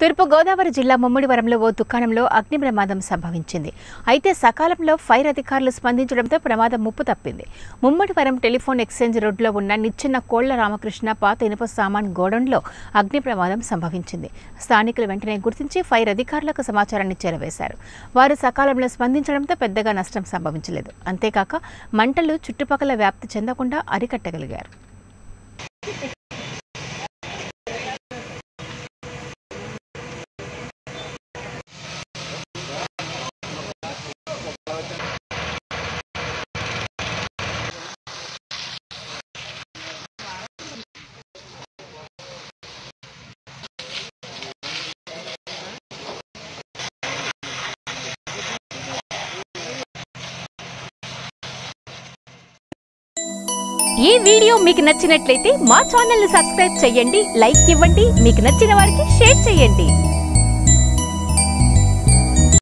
తూర్పు గోదావరి జిల్లా ముమ్మిడివరంలో ఓ దుకాణంలో అగ్ని ప్రమాదం సంభవించింది. అయితే సకాలంలో ఫైర్ అధికారులు స్పందించడంతో ప్రమాదం ముప్పు తప్పింది. ముమ్మడివరం టెలిఫోన్ ఎక్స్చేంజ్ రోడ్లో ఉన్న నిచ్చిన కోళ్ళ రామకృష్ణ పాత ఇనుప సామాన్ గోడౌన్లో అగ్ని ప్రమాదం సంభవించింది. స్థానికులు వెంటనే గుర్తించి ఫైర్ అధికారులకు సమాచారాన్ని చేరవేశారు. వారు సకాలంలో స్పందించడంతో పెద్దగా నష్టం సంభవించలేదు. అంతేకాక మంటలు చుట్టుపక్కల వ్యాప్తి చెందకుండా అరికట్టగలిగారు. ఈ వీడియో మీకు నచ్చినట్లయితే మా ఛానల్ని సబ్స్క్రైబ్ చేయండి లైక్ ఇవ్వండి మీకు నచ్చిన వారికి షేర్ చేయండి.